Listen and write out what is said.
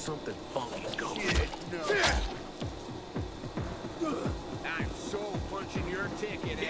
Something funky's going. Shit, no. I'm so punching your ticket. Eh?